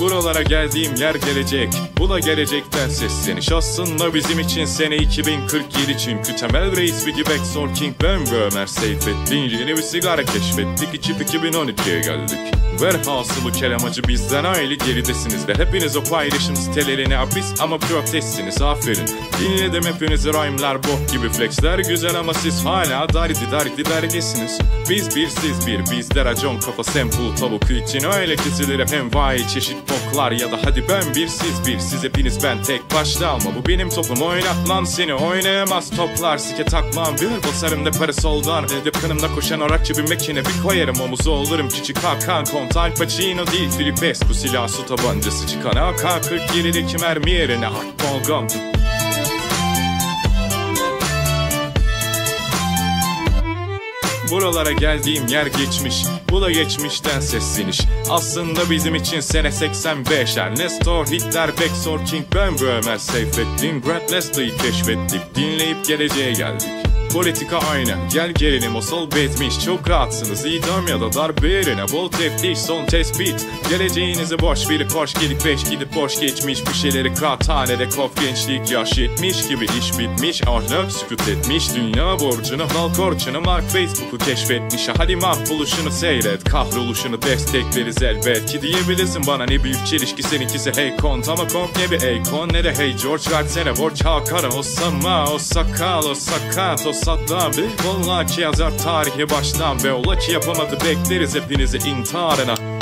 Buralara geldiğim yer gelecek. Bu da gelecekten sesleniş Aslında bizim için sene 2047 Çünkü temel reis Vicky Backstore King Ben ve Ömer Seyfettin Yeni bir sigara keşfettik. İçip 2012'ye geldik Velhasılı kelamacı bizden aile geridesiniz de. Hepiniz o paylaşım sitelerine hapis ama protestsiniz aferin. Dinledim hepinizi rhyme'lar bok gibi flexler Güzel ama siz hala daridi daridi derdesiniz. Biz bir siz bir bizde racon kafa sample tavuk için öyle kesilir hem vay çeşit boklar Ya da hadi ben bir siz bir siz hepiniz ben tek başta alma Bu benim topum oynat lan seni oynayamaz toplar. Sike takmam bir basarım da para soldan Edip kanımda koşan orakçı bir mekine bir koyarım omuzu olurum küçük Hakan Kontal Pacino değil Filipescu silah su tabancası çıkan AK-47'deki mermi yerine Akbolgam Buralara geldiğim yer geçmiş Bu da geçmişten sesleniş. Aslında bizim için sene 85 Ernesto Hitler Backstore King Ben ve Ömer Seyfettin Brad Leslie'yi keşfettik. Dinleyip geleceğe geldik Politika aynı Gel gelelim o sol betmiş Çok rahatsınız. İdam ya da darbe yerine Bol teftiş son tespit. Geleceğinizi boş verip hoş gelip beş gidip boş geçmiş. Bir şeyleri kağıthanede kof gençlik yaş yetmiş gibi iş bitmiş. Ahlak sükut etmiş. Dünya borcunu halk orçunu Mark Facebook'u keşfetmiş. Hadi mahvoluşunu seyret Kahroluşunu destekleriz elbet Ki diyebilirsin bana ne büyük çelişki Seninkisi hey kont. Ama kont ne bir Akon Ne de hey George. Versene borç Hakan'a O sama o sakal o sakat o saddam Kolla ki yazar tarihi baştan Ve ola ki yapamadı bekleriz hepinizi intiharına